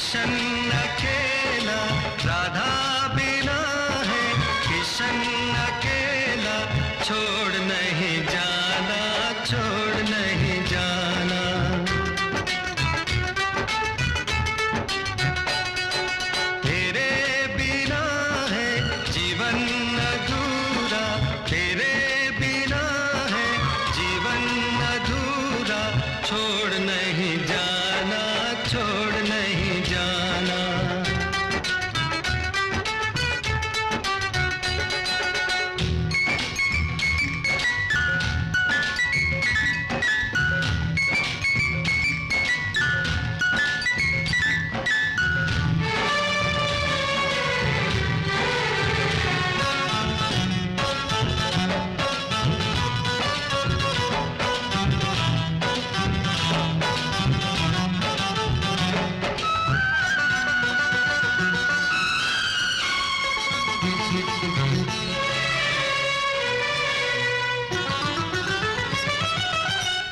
गुलशन न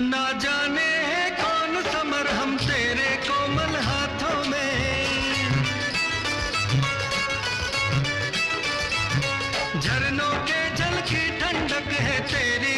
ना जाने है कौन समर हम तेरे कोमल हाथों में। झरनों के जल की ठंडक है तेरी